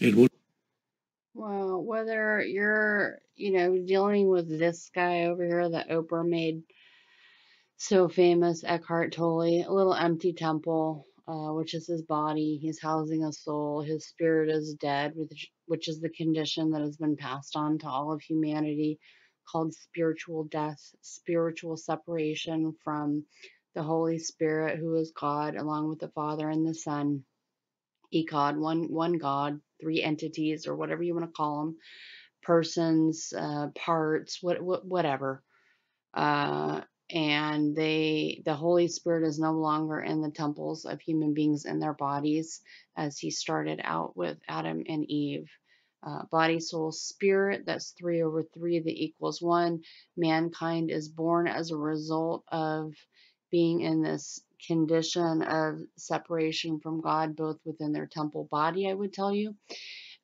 It will. Well, whether you're, you know, dealing with this guy over here that Oprah made so famous, Eckhart Tolle, a little empty temple, uh, which is his body. He's housing a soul. His spirit is dead, which, which is the condition that has been passed on to all of humanity called spiritual death, spiritual separation from the Holy Spirit, who is God, along with the Father and the Son. Echad, one one God, three entities, or whatever you want to call them, persons, uh, parts, what, what whatever. Uh, and they, the Holy Spirit is no longer in the temples of human beings in their bodies, as He started out with Adam and Eve. Uh, body, soul, spirit. That's three over three that equals one. Mankind is born as a result of being in this condition of separation from God, both within their temple body, I would tell you.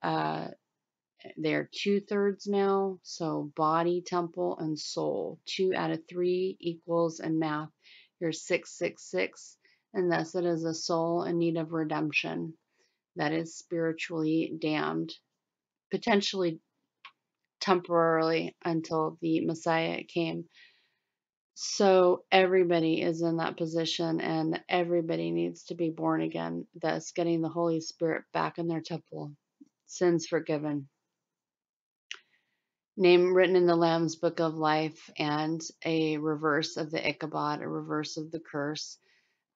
Uh, they're two thirds now, so body, temple, and soul. Two out of three equals in math. You're 666, and thus it is a soul in need of redemption that is spiritually damned, potentially temporarily until the Messiah came so everybody is in that position and everybody needs to be born again, thus getting the Holy Spirit back in their temple, sins forgiven. Name written in the Lamb's Book of Life and a reverse of the Ichabod, a reverse of the curse.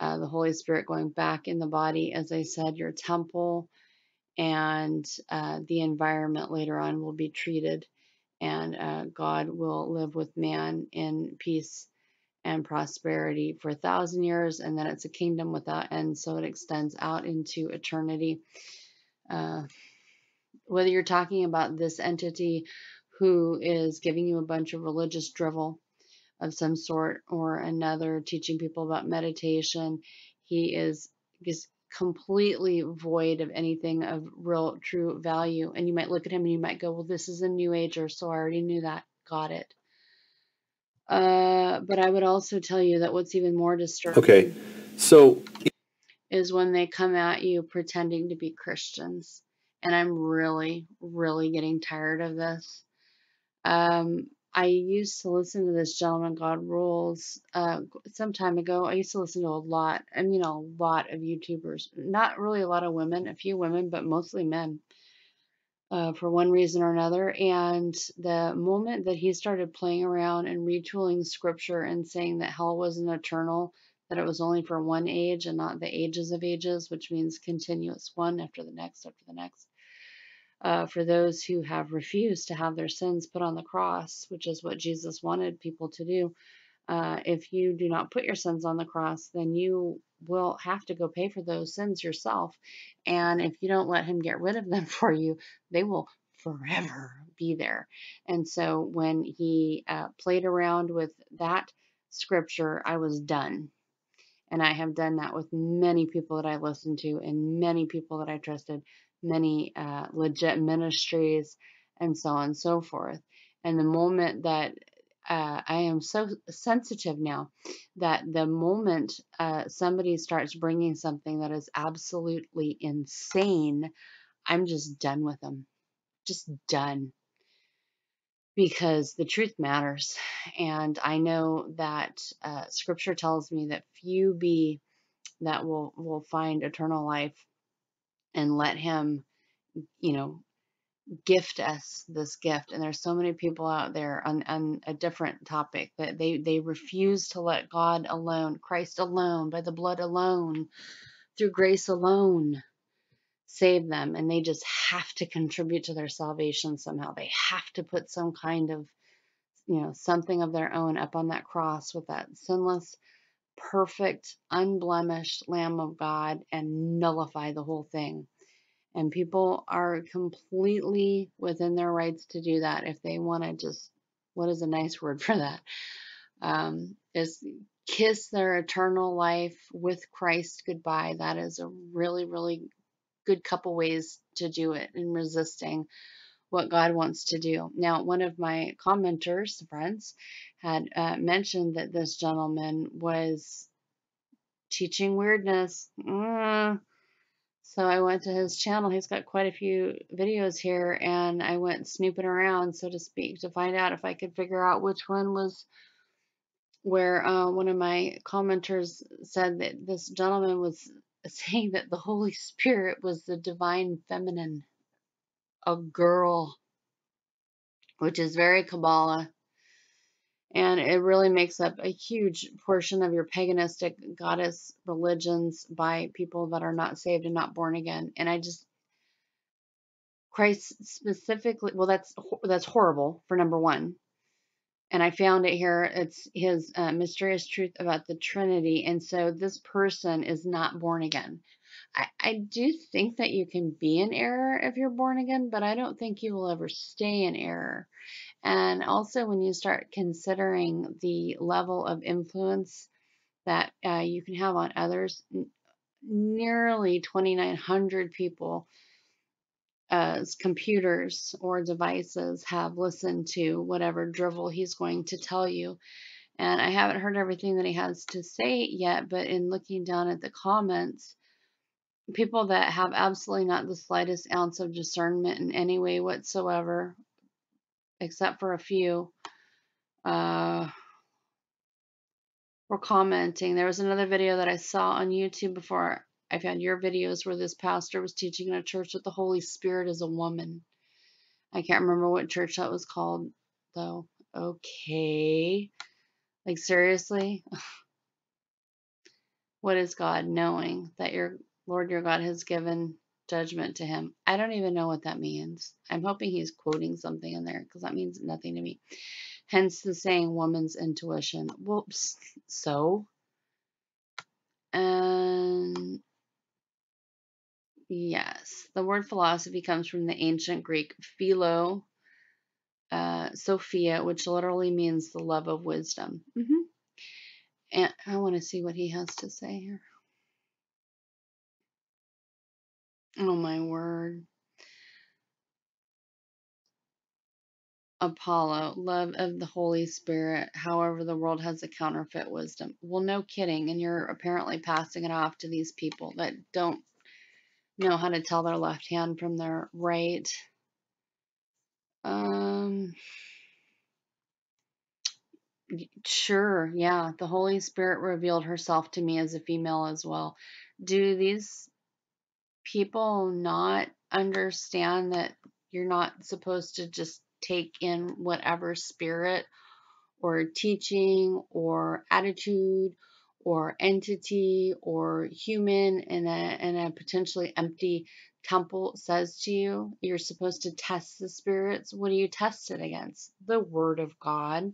Uh, the Holy Spirit going back in the body, as I said, your temple and uh, the environment later on will be treated, and uh, God will live with man in peace and prosperity for a thousand years, and then it's a kingdom without end, so it extends out into eternity. Uh, whether you're talking about this entity who is giving you a bunch of religious drivel of some sort or another, teaching people about meditation, he is completely void of anything of real true value. And you might look at him and you might go, Well, this is a new ager, so I already knew that. Got it. Uh, but I would also tell you that what's even more disturbing Okay. So is when they come at you pretending to be Christians. And I'm really, really getting tired of this. Um, I used to listen to this gentleman, God Rules, uh, some time ago. I used to listen to a lot, I mean, a lot of YouTubers. Not really a lot of women, a few women, but mostly men uh, for one reason or another. And the moment that he started playing around and retooling scripture and saying that hell wasn't eternal, that it was only for one age and not the ages of ages, which means continuous one after the next after the next. Uh, for those who have refused to have their sins put on the cross, which is what Jesus wanted people to do, uh, if you do not put your sins on the cross, then you will have to go pay for those sins yourself. And if you don't let Him get rid of them for you, they will forever be there. And so when He uh, played around with that scripture, I was done. And I have done that with many people that I listened to and many people that I trusted, many uh, legit ministries, and so on and so forth. And the moment that uh, I am so sensitive now that the moment uh, somebody starts bringing something that is absolutely insane, I'm just done with them. Just done. Because the truth matters. And I know that uh, scripture tells me that few be that will, will find eternal life and let him, you know, gift us this gift. And there's so many people out there on, on a different topic that they they refuse to let god alone christ alone by the blood alone through grace alone save them. And they just have to contribute to their salvation somehow. They have to put some kind of you know something of their own up on that cross with that sinless perfect unblemished lamb of god and nullify the whole thing and people are completely within their rights to do that if they want to just, what is a nice word for that? Um, is kiss their eternal life with Christ goodbye. That is a really, really good couple ways to do it in resisting what God wants to do. Now, one of my commenters, friends, had uh, mentioned that this gentleman was teaching weirdness. Mm, So I went to his channel. He's got quite a few videos here, and I went snooping around, so to speak, to find out if I could figure out which one was where uh, one of my commenters said that this gentleman was saying that the Holy Spirit was the divine feminine, a girl, which is very Kabbalah. And it really makes up a huge portion of your paganistic goddess religions by people that are not saved and not born again. And I just, Christ specifically, well, that's that's horrible for number one. And I found it here. It's his uh, mysterious truth about the Trinity. And so this person is not born again. I, I do think that you can be in error if you're born again, but I don't think you will ever stay in error. And also, when you start considering the level of influence that uh, you can have on others, nearly 2,900 people as computers or devices have listened to whatever drivel he's going to tell you. And I haven't heard everything that he has to say yet, but in looking down at the comments, people that have absolutely not the slightest ounce of discernment in any way whatsoever, except for a few, uh, were commenting. There was another video that I saw on YouTube before I found your videos where this pastor was teaching in a church that the Holy Spirit is a woman. I can't remember what church that was called, though. Okay. Like, seriously? what is God knowing that your Lord your God has given judgment to him? I don't even know what that means. I'm hoping he's quoting something in there because that means nothing to me. Hence the saying woman's intuition. Whoops. So. And Yes, the word philosophy comes from the ancient Greek philo, uh, Sophia, which literally means the love of wisdom. Mm-hmm. And I want to see what he has to say here. Oh my word. Apollo, love of the Holy Spirit. However, the world has a counterfeit wisdom. Well, no kidding. And you're apparently passing it off to these people that don't know how to tell their left hand from their right. Um, sure, yeah. The Holy Spirit revealed herself to me as a female as well. Do these people not understand that you're not supposed to just take in whatever spirit or teaching or attitude or entity or human in a, in a potentially empty temple says to you, you're supposed to test the spirits. What do you test it against? The Word of God.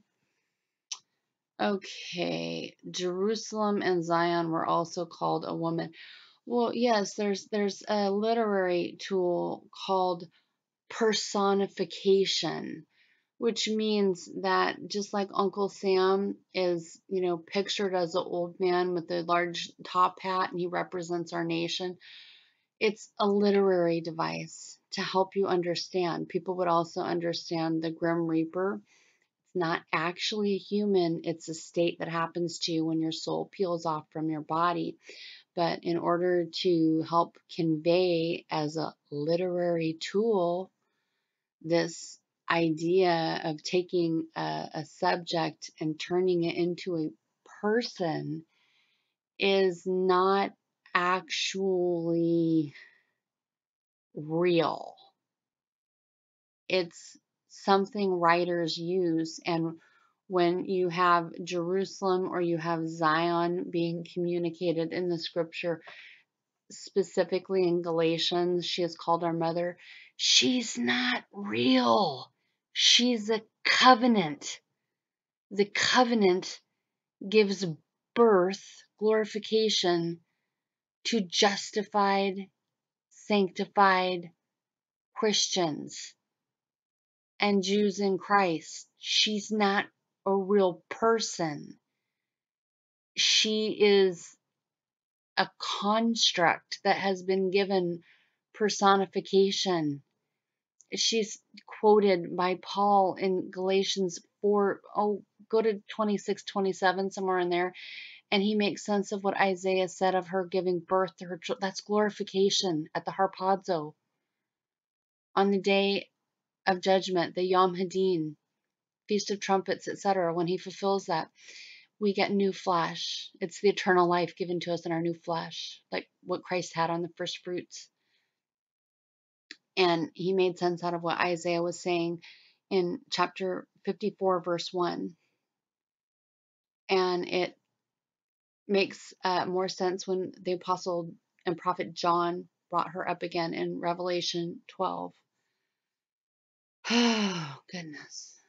Okay, Jerusalem and Zion were also called a woman. Well, yes, there's there's a literary tool called personification which means that just like Uncle Sam is, you know, pictured as an old man with a large top hat and he represents our nation, it's a literary device to help you understand. People would also understand the Grim Reaper. It's not actually a human, it's a state that happens to you when your soul peels off from your body. But in order to help convey as a literary tool this idea of taking a, a subject and turning it into a person is not actually real. It's something writers use. And when you have Jerusalem or you have Zion being communicated in the scripture, specifically in Galatians, she is called our mother. She's not real. She's a covenant. The covenant gives birth, glorification, to justified, sanctified Christians and Jews in Christ. She's not a real person. She is a construct that has been given personification she's quoted by Paul in Galatians 4. Oh, go to 26, 27, somewhere in there. and he makes sense of what Isaiah said of her giving birth to her children. That's glorification at the harpazo on the day of judgment, the Yom Hadin, Feast of Trumpets, etc. When he fulfills that, we get new flesh. It's the eternal life given to us in our new flesh, like what Christ had on the first fruits. And he made sense out of what Isaiah was saying in chapter 54, verse 1. And it makes uh, more sense when the apostle and prophet John brought her up again in Revelation 12. Oh, goodness.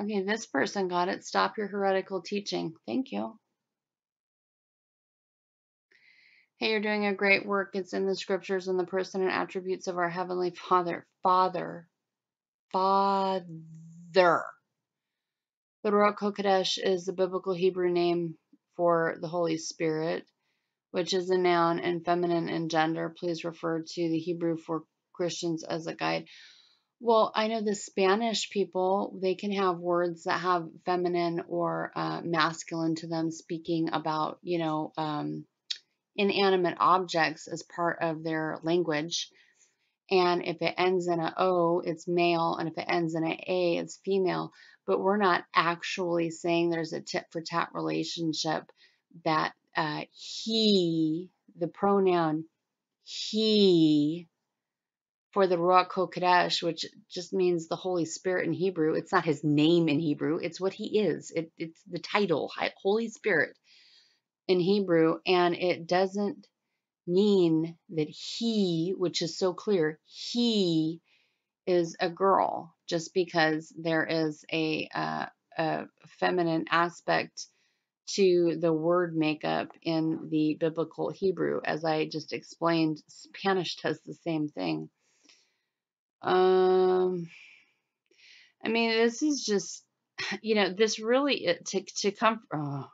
Okay, this person got it. Stop your heretical teaching. Thank you. Hey, you're doing a great work. It's in the scriptures and the person and attributes of our Heavenly Father. Father. Father. The Ruach HaKodesh is the biblical Hebrew name for the Holy Spirit, which is a noun and feminine in gender. Please refer to the Hebrew for Christians as a guide. Well, I know the Spanish people, they can have words that have feminine or uh, masculine to them, speaking about, you know, um, inanimate objects as part of their language. And if it ends in a O, it's male, and if it ends in an A, it's female. But we're not actually saying there's a tit for tat relationship that uh, he, the pronoun he, for the Ruach HaKodesh, which just means the Holy Spirit in Hebrew. It's not his name in Hebrew, it's what he is. It, it's the title, Holy Spirit in Hebrew, and it doesn't mean that he, which is so clear, he is a girl just because there is a, uh, a feminine aspect to the word makeup in the biblical Hebrew. As I just explained, Spanish does the same thing. Um, I mean, this is just, you know, this really to to come. Oh,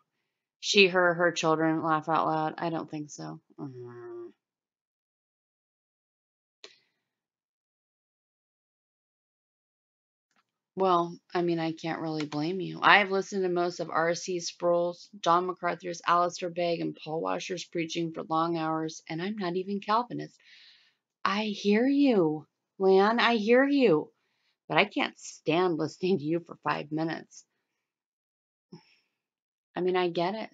she, her, her children laugh out loud. I don't think so. Mm. Well, I mean, I can't really blame you. I've listened to most of R.C. Sproul's, John MacArthur's, Alistair Begg, and Paul Washer's preaching for long hours, and I'm not even Calvinist. I hear you, Lan. I hear you. But I can't stand listening to you for five minutes. I mean, I get it.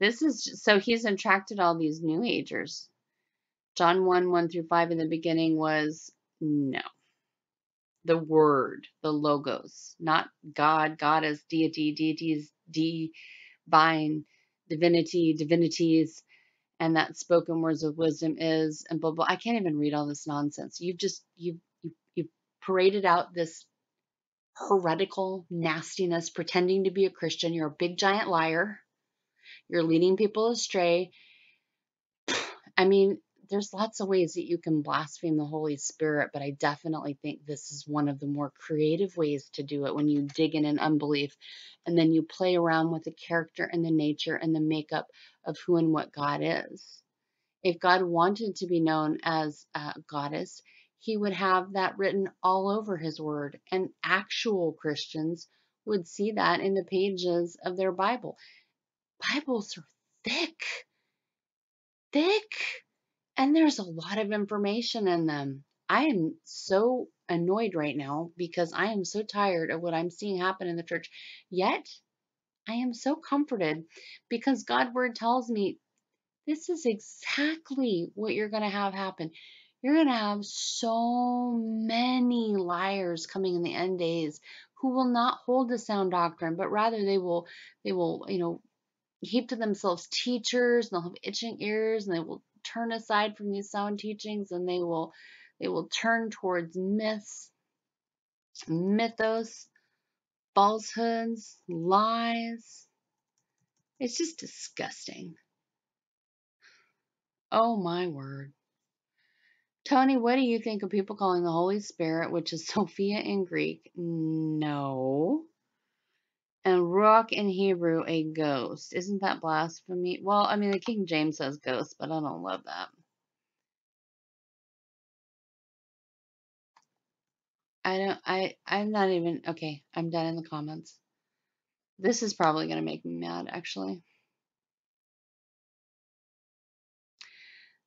This is just, so he's attracted all these New Agers. John 1 1 through 5 in the beginning was no. The Word, the Logos, not God, God as deity, deities, divine, divinity, divinities, and that spoken words of wisdom is, and blah, blah. I can't even read all this nonsense. You've just, you've, you, you've paraded out this heretical nastiness, pretending to be a Christian. You're a big giant liar. You're leading people astray. I mean, there's lots of ways that you can blaspheme the Holy Spirit, but I definitely think this is one of the more creative ways to do it when you dig in an unbelief and then you play around with the character and the nature and the makeup of who and what God is. If God wanted to be known as a goddess, he would have that written all over his word, and actual Christians would see that in the pages of their Bible. Bibles are thick, thick, and there's a lot of information in them. I am so annoyed right now because I am so tired of what I'm seeing happen in the church. Yet, I am so comforted because God's word tells me this is exactly what you're going to have happen. You're going to have so many liars coming in the end days who will not hold the sound doctrine, but rather they will they will, you know, heap to themselves teachers and they'll have itching ears and they will turn aside from these sound teachings and they will they will turn towards myths mythos falsehoods lies. It's just disgusting. Oh my word. Tony what do you think of people calling the holy spirit which is sophia in greek? No and ruach in Hebrew a ghost. Isn't that blasphemy? Well, I mean, the King James says ghost, but I don't love that. I don't, I, I'm not even, okay, I'm done in the comments. This is probably going to make me mad, actually.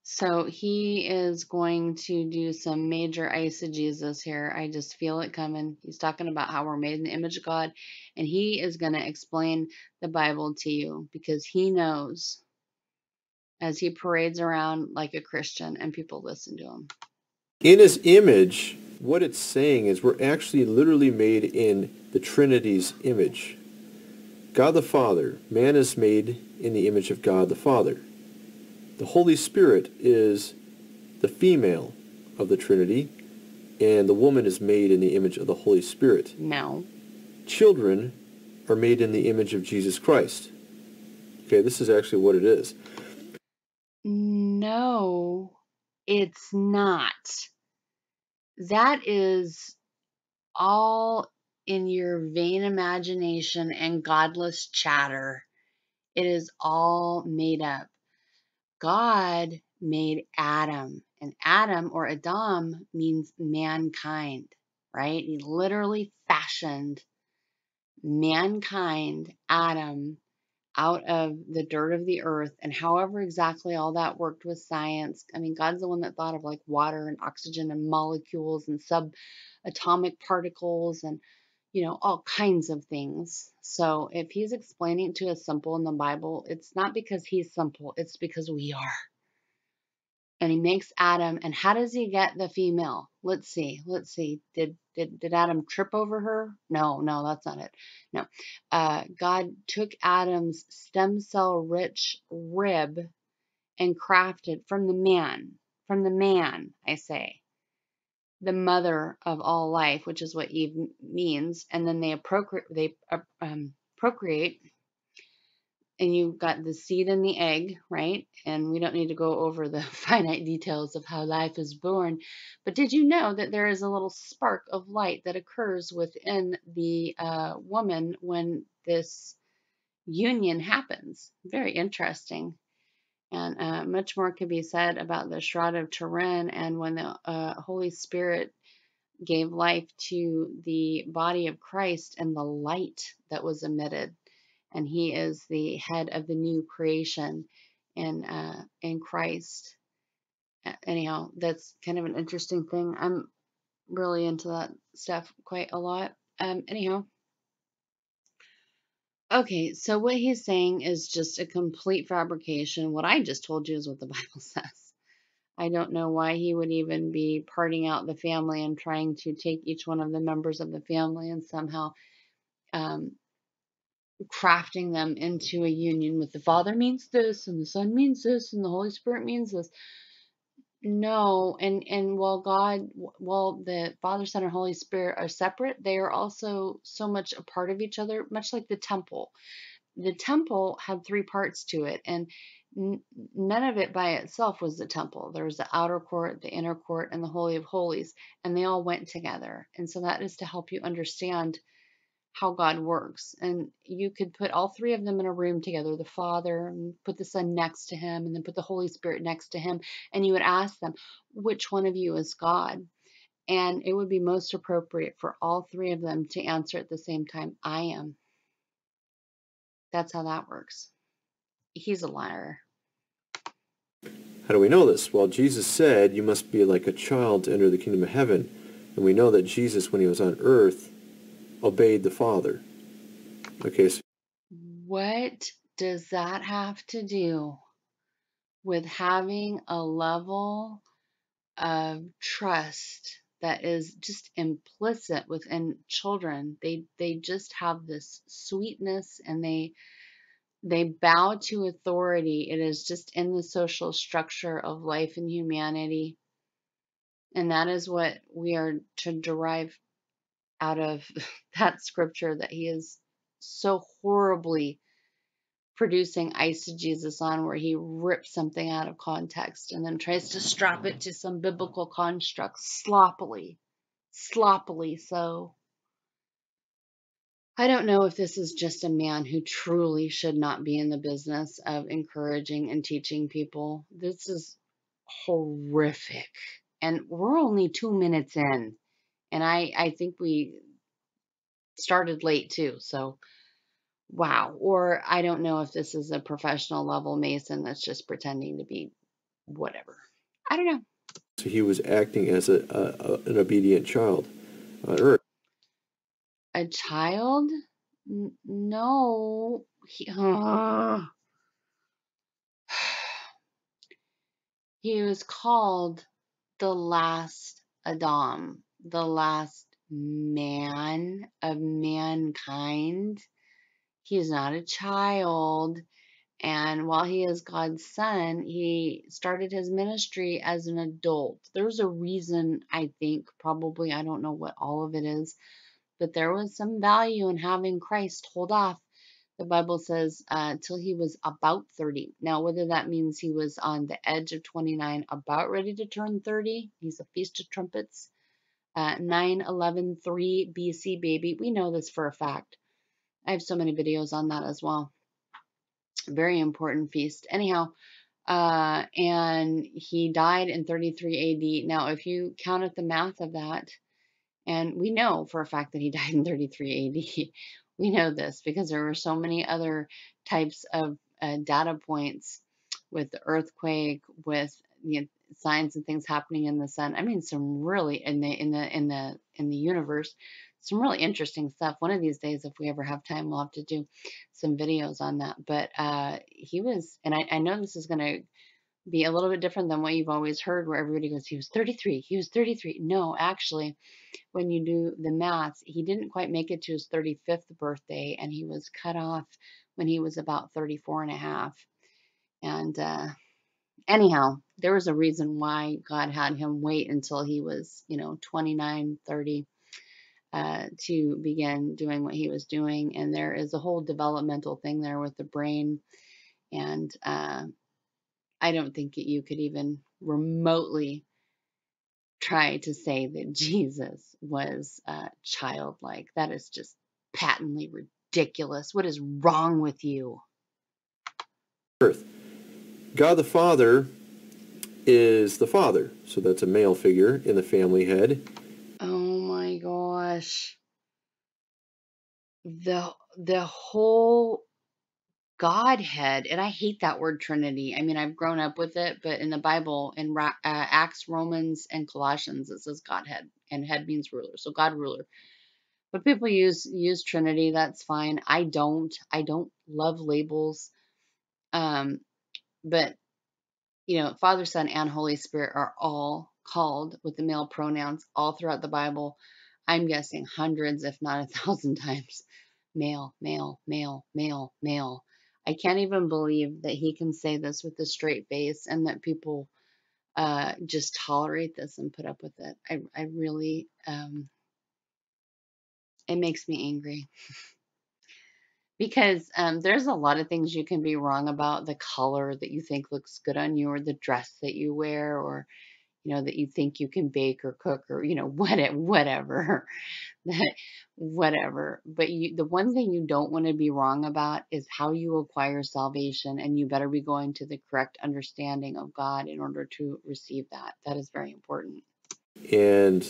So he is going to do some major eisegesis here. I just feel it coming. He's talking about how we're made in the image of God, and he is going to explain the Bible to you because he knows as he parades around like a Christian and people listen to him. In his image, what it's saying is we're actually literally made in the Trinity's image. God the Father, man is made in the image of God the Father. The Holy Spirit is the female of the Trinity, and the woman is made in the image of the Holy Spirit. No. Children are made in the image of Jesus Christ. Okay, this is actually what it is. No, it's not. That is all in your vain imagination and godless chatter. It is all made up. God made Adam, and Adam or Adam means mankind, right? He literally fashioned mankind, Adam, out of the dirt of the earth. And however exactly all that worked with science, I mean, God's the one that thought of like water and oxygen and molecules and subatomic particles and you know, all kinds of things. So if he's explaining to us simple in the Bible, it's not because he's simple, it's because we are. And he makes Adam, and how does he get the female? Let's see, let's see. Did did did Adam trip over her? No, no, that's not it. No. Uh, God took Adam's stem cell rich rib and crafted from the man, from the man, I say, the mother of all life, which is what Eve means, and then they procreate, they um, procreate, and you've got the seed and the egg, right? And we don't need to go over the finite details of how life is born, but did you know that there is a little spark of light that occurs within the uh, woman when this union happens? Very interesting. And uh, much more could be said about the Shroud of Turin and when the uh, Holy Spirit gave life to the body of Christ and the light that was emitted. And he is the head of the new creation in, uh, in Christ. Anyhow, that's kind of an interesting thing. I'm really into that stuff quite a lot. Um, anyhow, Okay, so what he's saying is just a complete fabrication. What I just told you is what the Bible says. I don't know why he would even be parting out the family and trying to take each one of the members of the family and somehow um, crafting them into a union with the Father means this, and the Son means this, and the Holy Spirit means this. No, and and while God, while the Father, Son, and Holy Spirit are separate, they are also so much a part of each other, much like the temple. The temple had three parts to it, and n- none of it by itself was the temple. There was the outer court, the inner court, and the Holy of Holies, and they all went together. And so that is to help you understand how God works. And you could put all three of them in a room together the Father, and put the Son next to him, and then put the Holy Spirit next to him. And you would ask them, which one of you is God? And it would be most appropriate for all three of them to answer at the same time, I am. That's how that works. He's a liar. How do we know this? Well, Jesus said you must be like a child to enter the kingdom of heaven. And we know that Jesus, when he was on earth, obeyed the Father. Okay. So what does that have to do with having a level of trust that is just implicit within children? They they just have this sweetness and they they bow to authority. It is just in the social structure of life and humanity. And that is what we are to derive out of that scripture that he is so horribly producing eisegesis on where he rips something out of context and then tries to strap it to some biblical construct sloppily sloppily so I don't know if this is just a man who truly should not be in the business of encouraging and teaching people. This is horrific. And we're only two minutes in. And I, I think we started late too. So, wow. Or I don't know if this is a professional level Mason that's just pretending to be whatever. I don't know. So he was acting as a, a, a an obedient child on earth. A child? N- no. He, uh. he was called the last Adam, the last man of mankind. He is not a child. And while he is God's son, he started his ministry as an adult. There's a reason, I think, probably, I don't know what all of it is, but there was some value in having Christ hold off. The Bible says uh, till he was about 30. Now, whether that means he was on the edge of 29, about ready to turn 30, he's a Feast of Trumpets, uh, 9 11 3 BC baby. We know this for a fact. I have so many videos on that as well very important feast. Anyhow, uh, and he died in 33 AD. Now, if you count at the math of that, and we know for a fact that he died in 33 AD, we know this because there were so many other types of uh, data points with the earthquake, with you know, signs and things happening in the sun. I mean, some really in the in the in the in the universe some really interesting stuff. One of these days, if we ever have time, we'll have to do some videos on that. But uh, he was, and I, I know this is going to be a little bit different than what you've always heard, where everybody goes, he was 33, he was 33. No, actually, when you do the math, he didn't quite make it to his 35th birthday, and he was cut off when he was about 34 and a half. And uh, anyhow, there was a reason why God had him wait until he was, you know, 29, 30 uh, to begin doing what he was doing. And there is a whole developmental thing there with the brain. And uh, I don't think that you could even remotely try to say that Jesus was uh, childlike. That is just patently ridiculous. What is wrong with you? Earth. God the Father is the Father. So that's a male figure in the family head. Oh my gosh. The the whole Godhead, and I hate that word Trinity. I mean, I've grown up with it, but in the Bible, in uh, Acts, Romans, and Colossians, it says Godhead, and head means ruler, so God ruler. But people use use Trinity. That's fine. I don't. I don't love labels. Um, but you know, Father, Son, and Holy Spirit are all called with the male pronouns all throughout the Bible. I'm guessing hundreds, if not a thousand times. Male, male, male, male, male. I can't even believe that he can say this with a straight face and that people uh, just tolerate this and put up with it. I, I really, um, it makes me angry. because um, there's a lot of things you can be wrong about the color that you think looks good on you or the dress that you wear or you know, that you think you can bake or cook or, you know, what it whatever, whatever. But you, the one thing you don't want to be wrong about is how you acquire salvation. And you better be going to the correct understanding of God in order to receive that. That is very important. And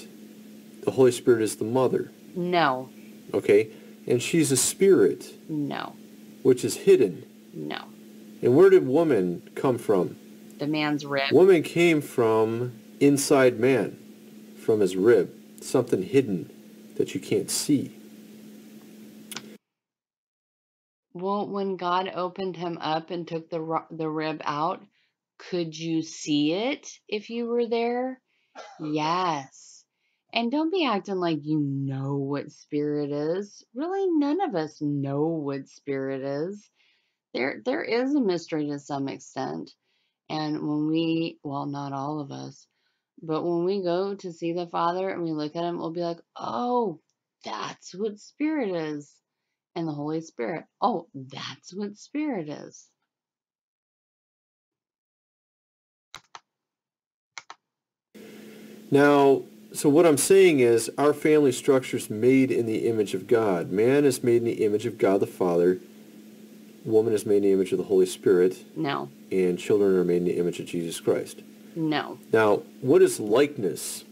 the Holy Spirit is the mother. No. Okay. And she's a spirit. No. Which is hidden. No. And where did woman come from? The man's rib. Woman came from inside man from his rib, something hidden that you can't see. Well, when God opened him up and took the the rib out, could you see it if you were there? Yes. And don't be acting like you know what spirit is. Really, none of us know what spirit is. There, there is a mystery to some extent. And when we, well, not all of us, but when we go to see the Father and we look at him, we'll be like, oh, that's what Spirit is. And the Holy Spirit, oh, that's what Spirit is. Now, so what I'm saying is our family structure is made in the image of God. Man is made in the image of God the Father. Woman is made in the image of the Holy Spirit. No. And children are made in the image of Jesus Christ. No. Now, what is likeness?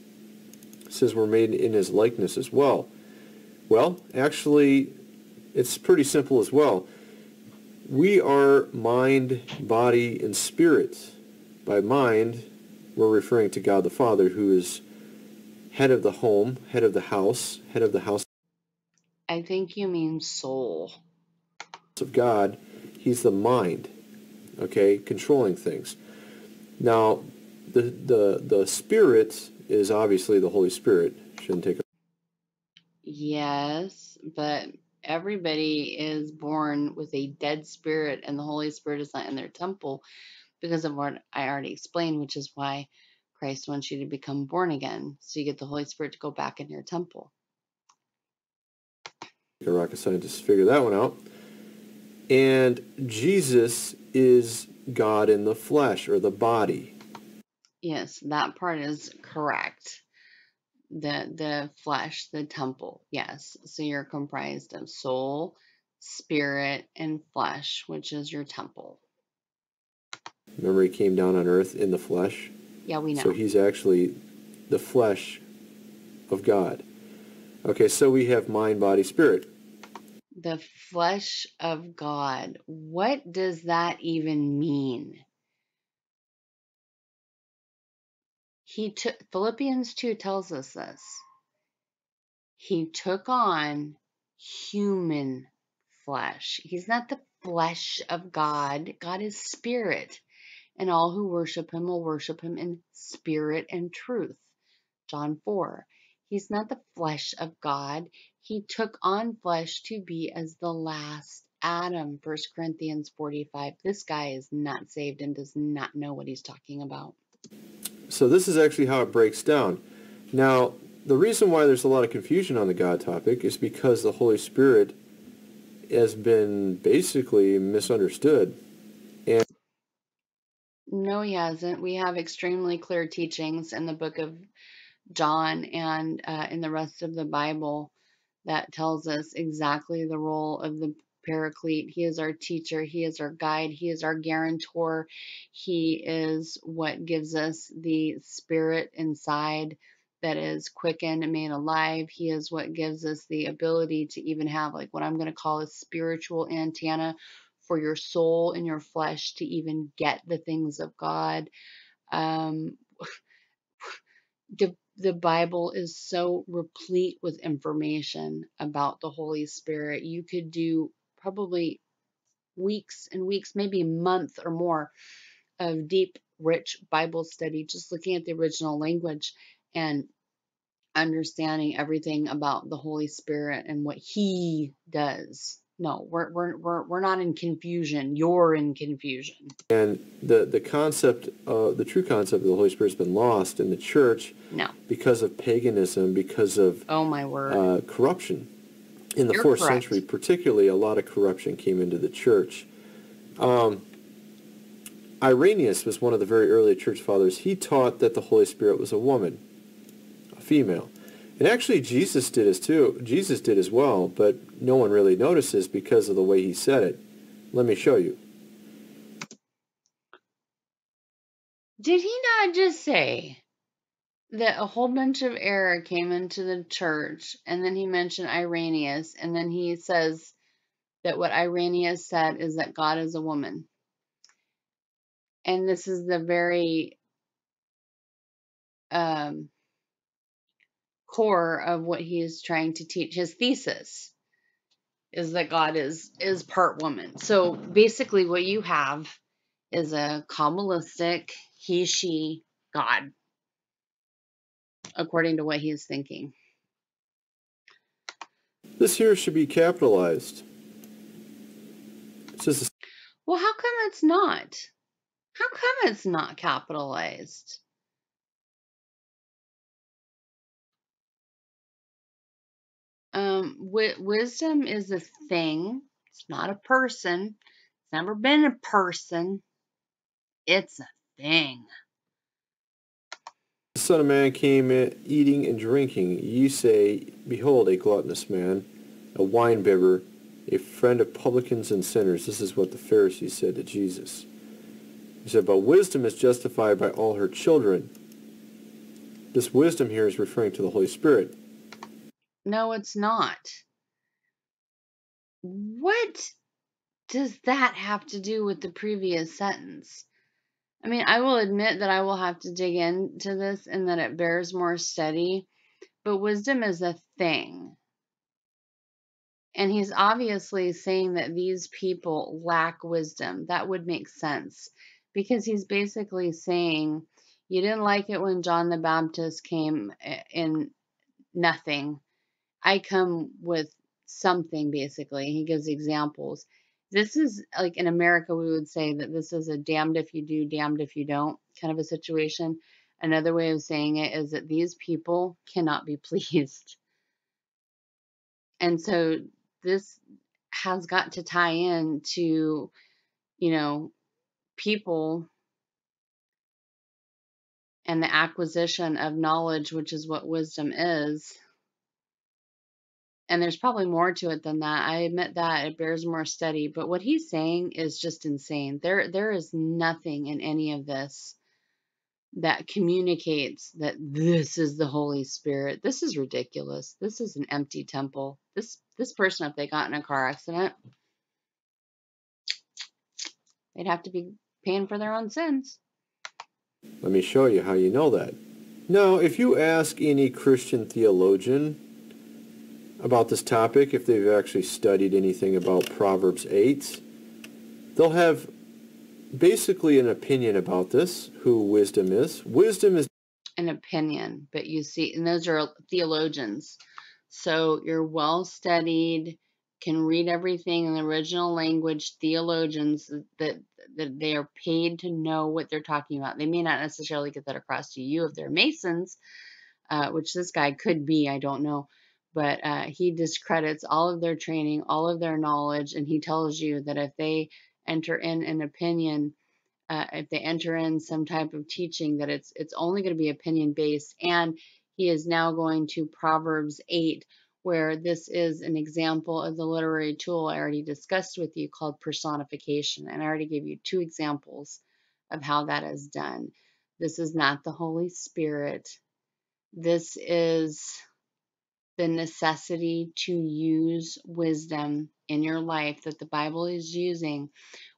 It says we're made in his likeness as well. Well, actually, it's pretty simple as well. We are mind, body, and spirit. By mind, we're referring to God the Father, who is head of the home, head of the house, head of the house I think you mean soul. of God. He's the mind, okay, controlling things. Now, the the the spirit is obviously the Holy Spirit. Shouldn't take a Yes, but everybody is born with a dead spirit, and the Holy Spirit is not in their temple because of what I already explained, which is why Christ wants you to become born again. So you get the Holy Spirit to go back in your temple. a rocket scientist figure that one out. And Jesus is God in the flesh or the body. Yes, that part is correct. The the flesh, the temple. Yes. So you're comprised of soul, spirit, and flesh, which is your temple. Remember, he came down on earth in the flesh. Yeah, we know. So he's actually the flesh of God. Okay, so we have mind, body, spirit. The flesh of God. What does that even mean? He took Philippians 2 tells us this. He took on human flesh. He's not the flesh of God. God is spirit, and all who worship him will worship him in spirit and truth. John 4. He's not the flesh of God. He took on flesh to be as the last Adam. 1 Corinthians 45. This guy is not saved and does not know what he's talking about. So this is actually how it breaks down. Now, the reason why there's a lot of confusion on the God topic is because the Holy Spirit has been basically misunderstood. No, he hasn't. We have extremely clear teachings in the book of John and uh, in the rest of the Bible that tells us exactly the role of the paraclete. He is our teacher, he is our guide, he is our guarantor, he is what gives us the spirit inside that is quickened and made alive. He is what gives us the ability to even have, like, what I'm going to call a spiritual antenna for your soul and your flesh to even get the things of God. Um, the the Bible is so replete with information about the Holy Spirit. You could do probably weeks and weeks, maybe a month or more of deep, rich Bible study, just looking at the original language and understanding everything about the Holy Spirit and what He does. No, we're we're we're we're not in confusion. You're in confusion. and the, the concept, uh, the true concept of the Holy Spirit has been lost in the church No. because of paganism, because of Oh my word. uh, corruption. In the You're fourth correct. century, particularly, a lot of corruption came into the church. Um, Irenaeus was one of the very early church fathers. He taught that the Holy Spirit was a woman, a female. And actually, Jesus did as too. Jesus did as well, but no one really notices because of the way he said it. Let me show you. Did he not just say that a whole bunch of error came into the church and then he mentioned Irenaeus and then he says that what Irenaeus said is that God is a woman. And this is the very um, core of what he is trying to teach. His thesis is that God is is part woman. So basically what you have is a Kabbalistic he she God according to what he is thinking. This here should be capitalized. It Well, how come it's not? How come it's not capitalized? Um, wi- wisdom is a thing. It's not a person. It's never been a person. It's a thing. The Son of Man came in eating and drinking. Ye say, Behold, a gluttonous man, a winebibber, a friend of publicans and sinners. This is what the Pharisees said to Jesus. He said, But wisdom is justified by all her children. This wisdom here is referring to the Holy Spirit. No, it's not. What does that have to do with the previous sentence? I mean, I will admit that I will have to dig into this and that it bears more study, but wisdom is a thing. And he's obviously saying that these people lack wisdom. That would make sense because he's basically saying, You didn't like it when John the Baptist came eh, in nothing. I come with something, basically. He gives examples. This is like in America, we would say that this is a damned if you do, damned if you don't kind of a situation. Another way of saying it is that these people cannot be pleased. And so this has got to tie in to, you know, people and the acquisition of knowledge, which is what wisdom is. And there's probably more to it than that. I admit that it bears more study, but what he's saying is just insane. There there is nothing in any of this that communicates that this is the Holy Spirit. This is ridiculous. This is an empty temple. This this person, if they got in a car accident, they'd have to be paying for their own sins. Let me show you how you know that. Now, if you ask any Christian theologian about this topic, if they've actually studied anything about Proverbs 8, they'll have basically an opinion about this, who wisdom is. Wisdom is an opinion, but you see, and those are theologians. So you're well studied, can read everything in the original language, theologians that, that they are paid to know what they're talking about. They may not necessarily get that across to you if they're Masons, uh, which this guy could be, I don't know. But uh, he discredits all of their training, all of their knowledge, and he tells you that if they enter in an opinion, uh, if they enter in some type of teaching, that it's it's only going to be opinion based. And he is now going to Proverbs 8, where this is an example of the literary tool I already discussed with you called personification. And I already gave you two examples of how that is done. This is not the Holy Spirit. This is the necessity to use wisdom in your life that the Bible is using,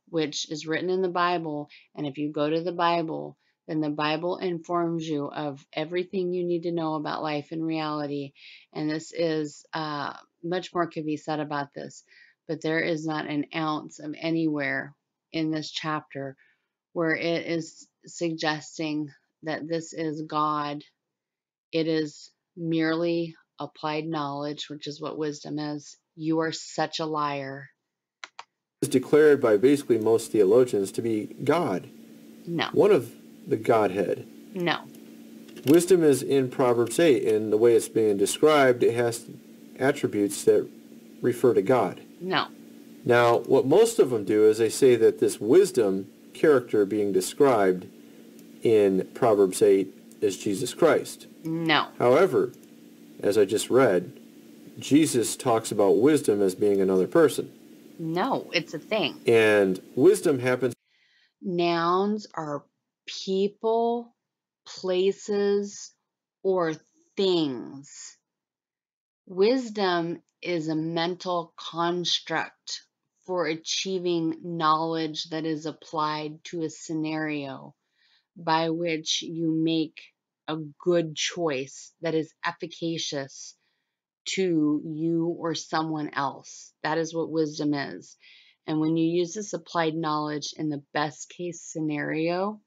which is written in the Bible. And if you go to the Bible, then the Bible informs you of everything you need to know about life and reality. And this is uh, much more could be said about this, but there is not an ounce of anywhere in this chapter where it is suggesting that this is God. It is merely applied knowledge, which is what wisdom is. You are such a liar. Is declared by basically most theologians to be God. No. One of the Godhead. No. Wisdom is in Proverbs 8, and the way it's being described, it has attributes that refer to God. No. Now, what most of them do is they say that this wisdom character being described in Proverbs 8 is Jesus Christ. No. However, as I just read, Jesus talks about wisdom as being another person. No, it's a thing. And wisdom happens. Nouns are people, places, or things. Wisdom is a mental construct for achieving knowledge that is applied to a scenario by which you make a good choice that is efficacious to you or someone else. That is what wisdom is. And when you use this applied knowledge in the best case scenario,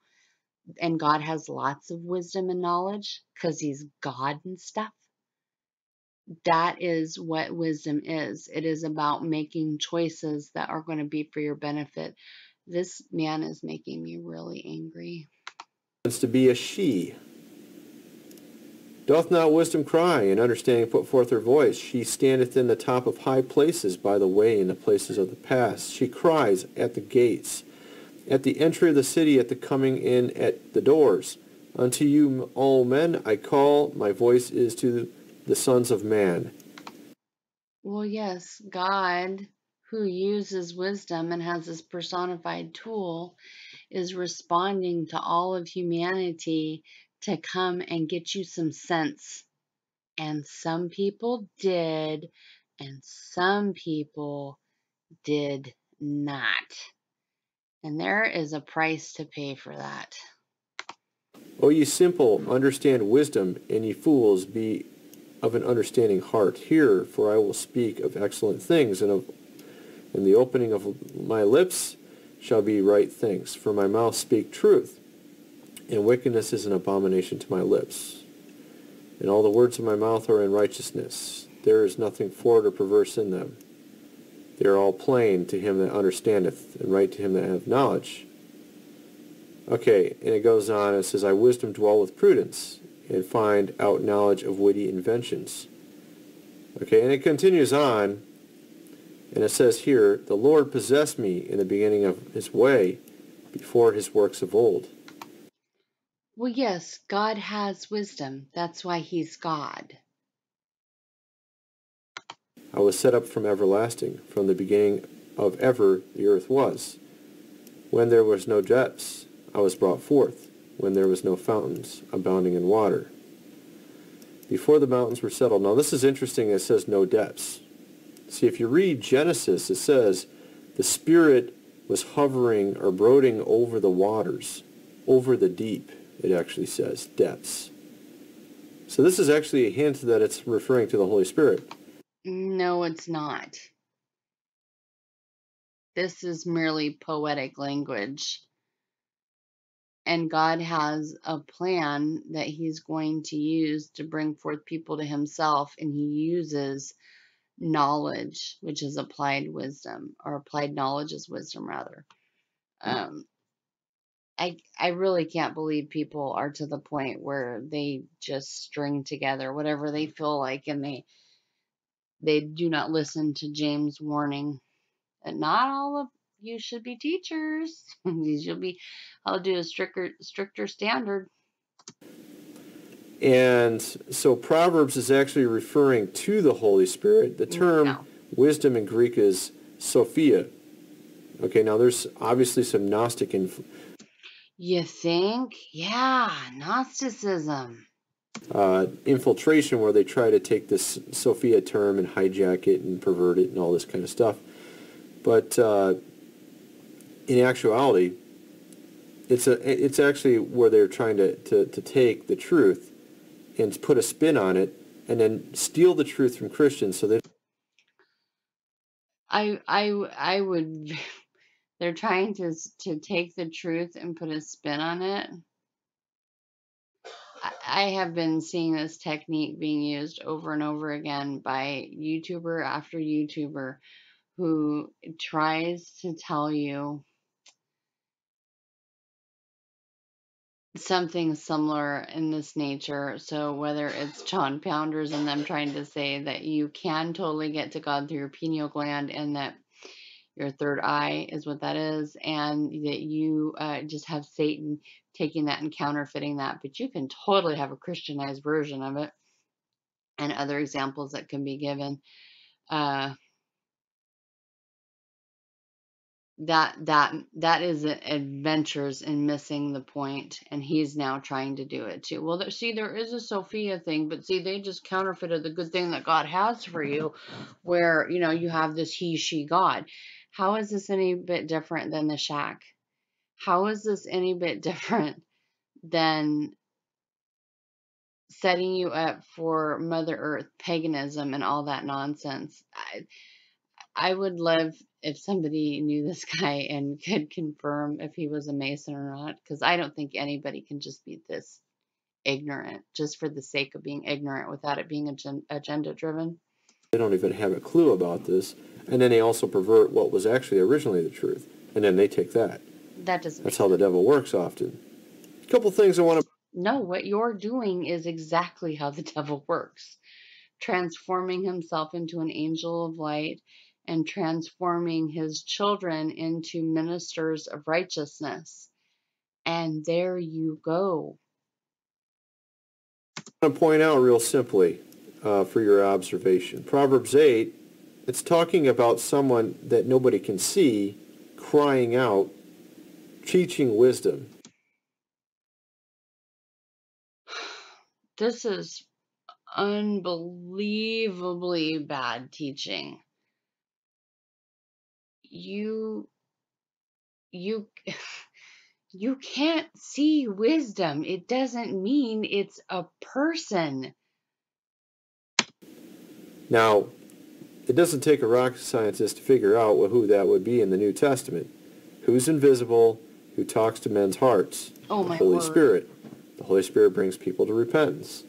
and God has lots of wisdom and knowledge because he's God and stuff. That is what wisdom is. It is about making choices that are going to be for your benefit. This man is making me really angry. It's To be a she. Doth not wisdom cry, and understanding put forth her voice? She standeth in the top of high places by the way in the places of the pass. She cries at the gates at the entry of the city, at the coming in at the doors. Unto you, all men, I call, my voice is to the sons of man. Well, yes, God, who uses wisdom and has this personified tool, is responding to all of humanity to come and get you some sense. And some people did, and some people did not. And there is a price to pay for that. O ye simple, understand wisdom, and ye fools, be of an understanding heart. Hear, for I will speak of excellent things, and of in the opening of my lips shall be right things, for my mouth speak truth, and wickedness is an abomination to my lips. And all the words of my mouth are in righteousness. There is nothing forward or perverse in them. They are all plain to him that understandeth, and right to him that hath knowledge. Okay, and it goes on, it says, I wisdom dwell with prudence, and find out knowledge of witty inventions. Okay, and it continues on, and it says here, The Lord possessed me in the beginning of his way, before his works of old. Well, yes, God has wisdom. That's why he's God. I was set up from everlasting, from the beginning of ever the earth was. When there was no depths, I was brought forth, when there was no fountains abounding in water. Before the mountains were settled. Now this is interesting, it says no depths. See, if you read Genesis, it says the Spirit was hovering or brooding over the waters, over the deep, it actually says, depths. So this is actually a hint that it's referring to the Holy Spirit. No, it's not. This is merely poetic language. And God has a plan that He's going to use to bring forth people to Himself, and He uses knowledge, which is applied wisdom, or applied knowledge is wisdom, rather. Um, I I really can't believe people are to the point where they just string together whatever they feel like, and they they do not listen to James' warning that not all of you should be teachers. You'll be I'll do a stricter stricter standard. And so Proverbs is actually referring to the Holy Spirit. The term No. wisdom in Greek is Sophia. Okay, now there's obviously some Gnostic inf- You think? Yeah, Gnosticism. uh, infiltration where they try to take this Sophia term and hijack it and pervert it and all this kind of stuff. But uh, in actuality, it's a it's actually where they're trying to, to, to take the truth and put a spin on it and then steal the truth from Christians so that I I I would they're trying to to take the truth and put a spin on it. I have been seeing this technique being used over and over again by YouTuber after YouTuber who tries to tell you something similar in this nature. So whether it's John Pounders and them trying to say that you can totally get to God through your pineal gland and that your third eye is what that is, and that you uh, just have Satan taking that and counterfeiting that, but you can totally have a Christianized version of it, and other examples that can be given. Uh, that that that is adventures in missing the point and he's now trying to do it too well there, see there is a sophia thing but see they just counterfeited the good thing that god has for you where you know you have this he she god how is this any bit different than the shack how is this any bit different than setting you up for mother earth paganism and all that nonsense I, I would love if somebody knew this guy and could confirm if he was a Mason or not, because I don't think anybody can just be this ignorant just for the sake of being ignorant without it being agenda driven. they don't even have a clue about this. And then they also pervert what was actually originally the truth. And then they take that. That doesn't. That's how the devil works often. A couple things I want to No, what you're doing is exactly how the devil works transforming himself into an angel of light and transforming his children into ministers of righteousness. And there you go. I want to point out real simply uh, for your observation. Proverbs 8, it's talking about someone that nobody can see crying out, teaching wisdom. this is unbelievably bad teaching. You you you can't see wisdom. It doesn't mean it's a person. Now, it doesn't take a rocket scientist to figure out who that would be in the New Testament. Who's invisible, who talks to men's hearts? Oh the my Holy word. Spirit. The Holy Spirit brings people to repentance.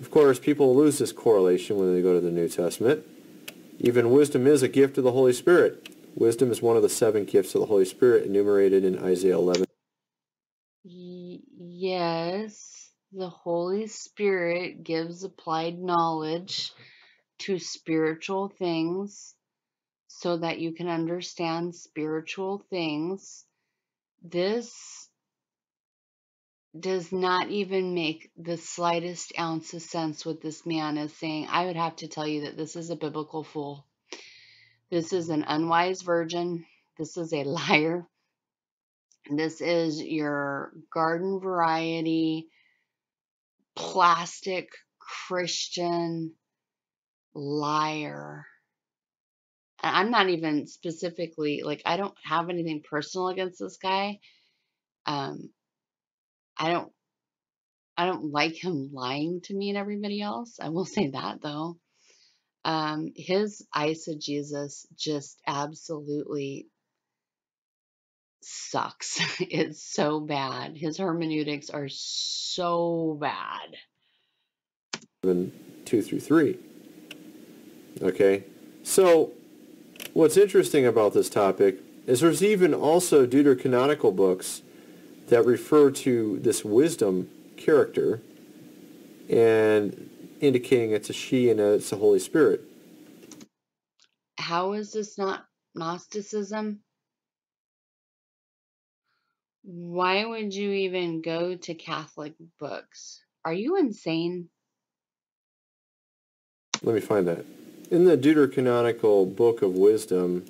Of course, people lose this correlation when they go to the New Testament. Even wisdom is a gift of the Holy Spirit. Wisdom is one of the seven gifts of the Holy Spirit enumerated in Isaiah 11. Yes, the Holy Spirit gives applied knowledge to spiritual things so that you can understand spiritual things. This does not even make the slightest ounce of sense what this man is saying. I would have to tell you that this is a biblical fool. This is an unwise virgin. This is a liar. This is your garden variety plastic Christian liar. I'm not even specifically like I don't have anything personal against this guy. Um I don't I don't like him lying to me and everybody else. I will say that though. Um his eisegesis just absolutely sucks. It's so bad. His hermeneutics are so bad. 2 through 3. Okay? So, what's interesting about this topic is there's even also deuterocanonical books that refer to this wisdom character and indicating it's a she and it's the Holy Spirit. How is this not Gnosticism? Why would you even go to Catholic books? Are you insane? Let me find that. In the Deuterocanonical Book of Wisdom,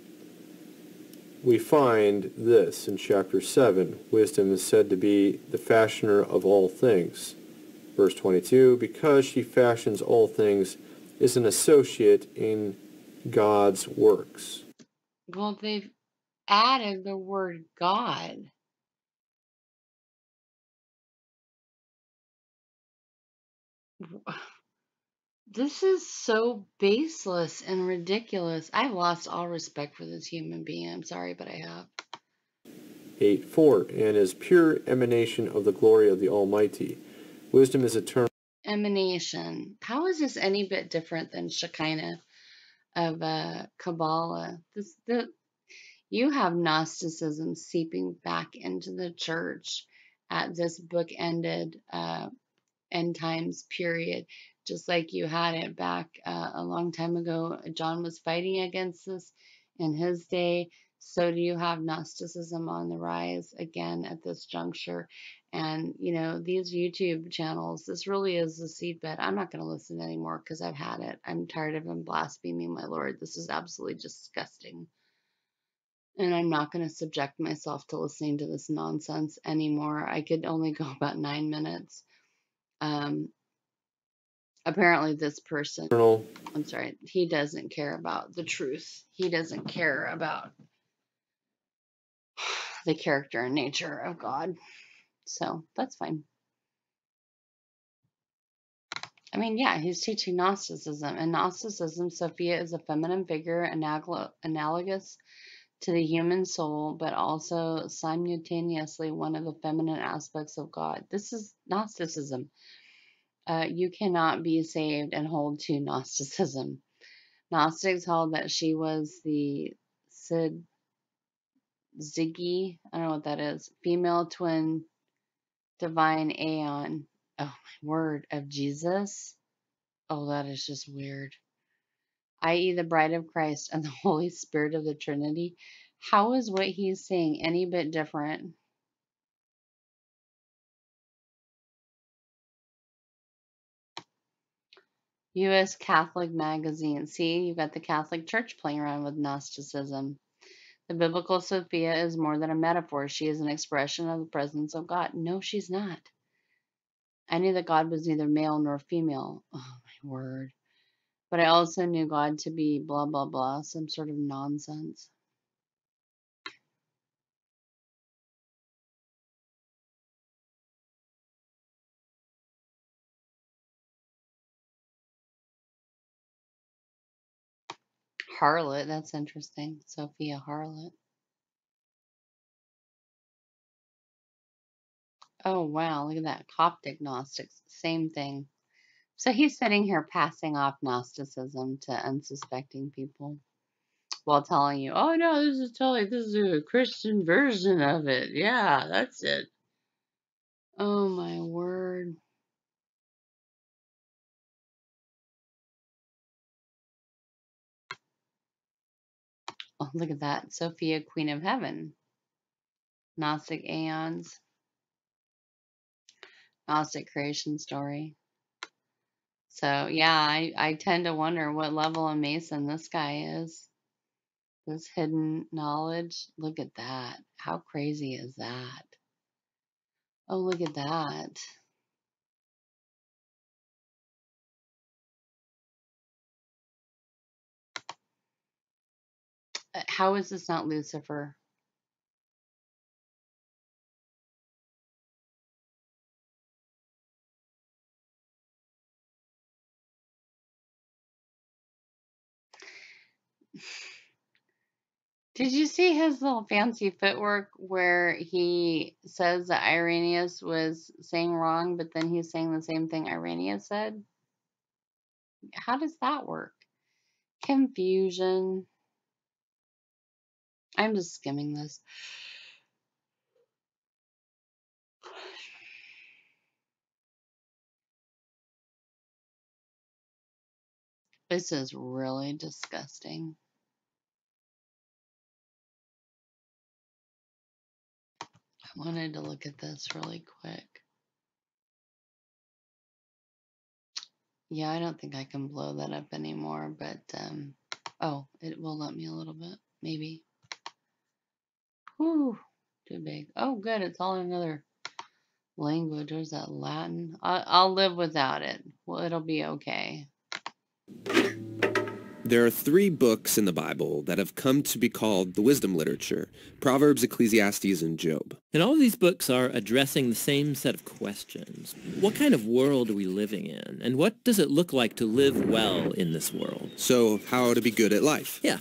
we find this in chapter 7. Wisdom is said to be the fashioner of all things. Verse 22, because she fashions all things, is an associate in God's works. Well, they've added the word God. This is so baseless and ridiculous. I've lost all respect for this human being. I'm sorry, but I have. 8, 4, and is pure emanation of the glory of the Almighty. Wisdom is eternal. Emanation. How is this any bit different than Shekinah of uh, Kabbalah? This the you have Gnosticism seeping back into the church at this book-ended uh, end times period, just like you had it back uh, a long time ago. John was fighting against this in his day. So do you have Gnosticism on the rise again at this juncture? And you know these YouTube channels. This really is a seedbed. I'm not going to listen anymore because I've had it. I'm tired of him blaspheming my Lord. This is absolutely disgusting and I'm not going to subject myself to listening to this nonsense anymore. I could only go about nine minutes. Um, apparently, this person. I'm sorry, he doesn't care about the truth. He doesn't care about the character and nature of God. So that's fine. I mean, yeah, he's teaching Gnosticism. And Gnosticism, Sophia is a feminine figure analogous to the human soul, but also simultaneously one of the feminine aspects of God. This is Gnosticism. Uh, you cannot be saved and hold to Gnosticism. Gnostics held that she was the Sid Ziggy, I don't know what that is, female twin divine aeon. Oh my word of Jesus. Oh, that is just weird. i.e., the bride of Christ and the Holy Spirit of the Trinity. How is what he's saying any bit different? U.S. Catholic Magazine. See, you've got the Catholic Church playing around with Gnosticism. The biblical Sophia is more than a metaphor. She is an expression of the presence of God. No, she's not. I knew that God was neither male nor female. Oh, my word. But I also knew God to be blah, blah, blah, some sort of nonsense. Harlot, that's interesting. Sophia Harlot. Oh, wow, look at that. Coptic Gnostics, same thing. So he's sitting here passing off Gnosticism to unsuspecting people while telling you, oh no, this is totally, this is a Christian version of it. Yeah, that's it. Oh my word. Oh, look at that. Sophia, Queen of Heaven. Gnostic Aeons. Gnostic creation story. So yeah, I, I tend to wonder what level of Mason this guy is. This hidden knowledge. Look at that. How crazy is that? Oh, look at that. Uh, how is this not Lucifer? Did you see his little fancy footwork where he says that Irenaeus was saying wrong, but then he's saying the same thing Irenaeus said? How does that work? Confusion. I'm just skimming this. This is really disgusting. I wanted to look at this really quick. Yeah, I don't think I can blow that up anymore, but um oh, it will let me a little bit, maybe. Whew, too big. Oh, good, it's all in another language. Or is that Latin? I, I'll live without it. Well, it'll be okay. There are three books in the Bible that have come to be called the wisdom literature, Proverbs, Ecclesiastes, and Job. And all of these books are addressing the same set of questions. What kind of world are we living in? And what does it look like to live well in this world? So how to be good at life. Yeah.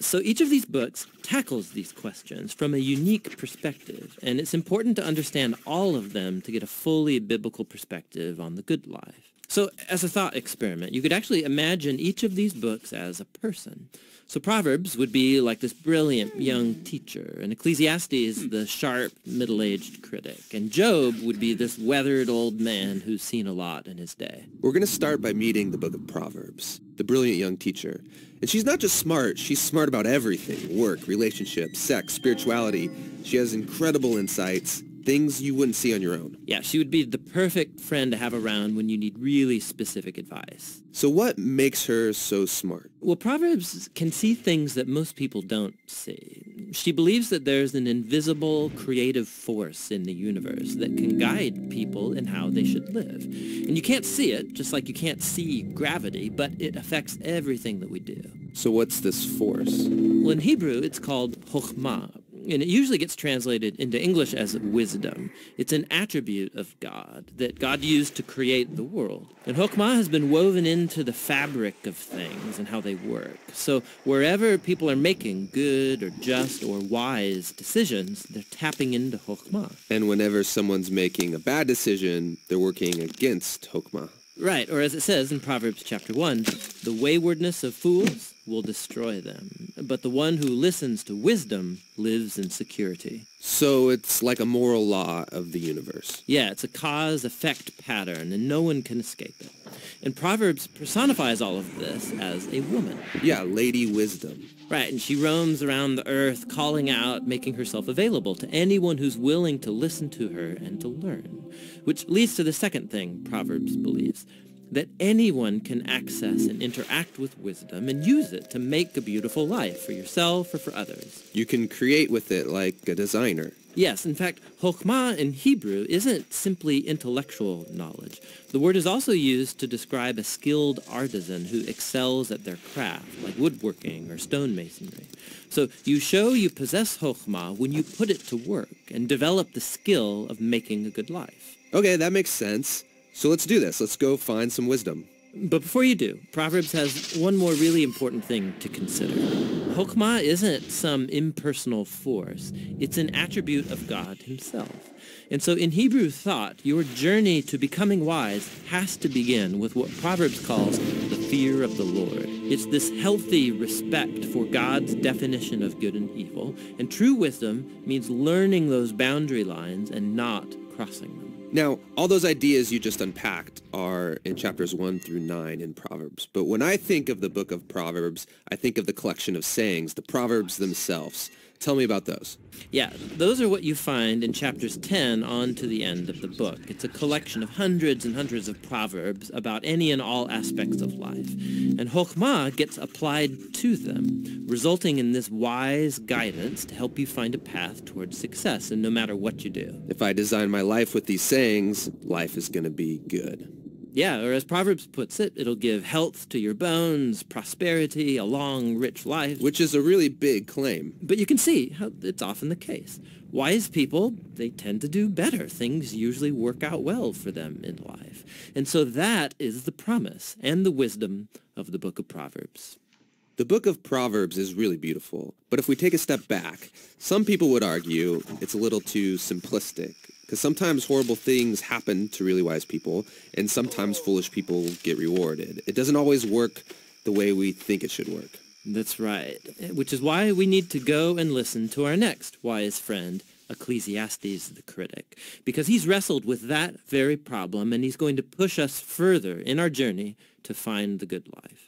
So each of these books tackles these questions from a unique perspective, and it's important to understand all of them to get a fully biblical perspective on the good life. So as a thought experiment, you could actually imagine each of these books as a person. So Proverbs would be like this brilliant young teacher, and Ecclesiastes the sharp middle-aged critic, and Job would be this weathered old man who's seen a lot in his day. We're going to start by meeting the book of Proverbs, the brilliant young teacher. And she's not just smart, she's smart about everything, work, relationships, sex, spirituality. She has incredible insights, things you wouldn't see on your own. Yeah, she would be the perfect friend to have around when you need really specific advice. So what makes her so smart? Well, Proverbs can see things that most people don't see. She believes that there's an invisible creative force in the universe that can guide people in how they should live. And you can't see it, just like you can't see gravity, but it affects everything that we do. So what's this force? Well, in Hebrew, it's called chokhmah, and it usually gets translated into English as wisdom. It's an attribute of God that God used to create the world. And Hokmah has been woven into the fabric of things and how they work. So wherever people are making good or just or wise decisions, they're tapping into Hokmah. And whenever someone's making a bad decision, they're working against Hokmah. Right, or as it says in Proverbs chapter 1, the waywardness of fools will destroy them, but the one who listens to wisdom lives in security. So it's like a moral law of the universe. Yeah, it's a cause-effect pattern, and no one can escape it. And Proverbs personifies all of this as a woman. Yeah, Lady Wisdom. Right, and she roams around the earth, calling out, making herself available to anyone who's willing to listen to her and to learn. Which leads to the second thing Proverbs believes, that anyone can access and interact with wisdom and use it to make a beautiful life for yourself or for others. You can create with it like a designer. Yes, in fact, Chokhmah in Hebrew isn't simply intellectual knowledge. The word is also used to describe a skilled artisan who excels at their craft, like woodworking or stonemasonry. So you show you possess Chokhmah when you put it to work and develop the skill of making a good life. Okay, that makes sense. So let's do this. Let's go find some wisdom. But before you do, Proverbs has one more really important thing to consider. Chokhmah isn't some impersonal force. It's an attribute of God himself. And so in Hebrew thought, your journey to becoming wise has to begin with what Proverbs calls the fear of the Lord. It's this healthy respect for God's definition of good and evil. And true wisdom means learning those boundary lines and not crossing them. Now, all those ideas you just unpacked are in chapters 1 through 9 in Proverbs. But when I think of the book of Proverbs, I think of the collection of sayings, the Proverbs themselves. Tell me about those. Yeah, those are what you find in chapters 10 on to the end of the book. It's a collection of hundreds and hundreds of proverbs about any and all aspects of life. And Chokhmah gets applied to them, resulting in this wise guidance to help you find a path towards success, and no matter what you do. If I design my life with these sayings, life is going to be good. Yeah, or as Proverbs puts it, it'll give health to your bones, prosperity, a long, rich life. Which is a really big claim. But you can see how it's often the case. Wise people, they tend to do better. Things usually work out well for them in life. And so that is the promise and the wisdom of the book of Proverbs. The book of Proverbs is really beautiful, but if we take a step back, some people would argue it's a little too simplistic because sometimes horrible things happen to really wise people, and sometimes oh. foolish people get rewarded. It doesn't always work the way we think it should work. That's right. Eh, which is why we need to go and listen to our next wise friend, Ecclesiastes the critic, because he's wrestled with that very problem, and he's going to push us further in our journey to find the good life.